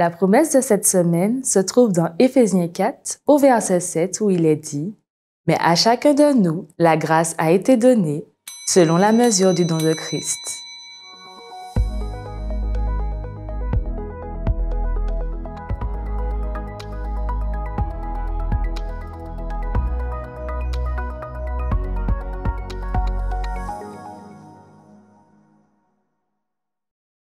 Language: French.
La promesse de cette semaine se trouve dans Éphésiens 4 au verset 7 où il est dit Mais à chacun de nous, la grâce a été donnée selon la mesure du don de Christ.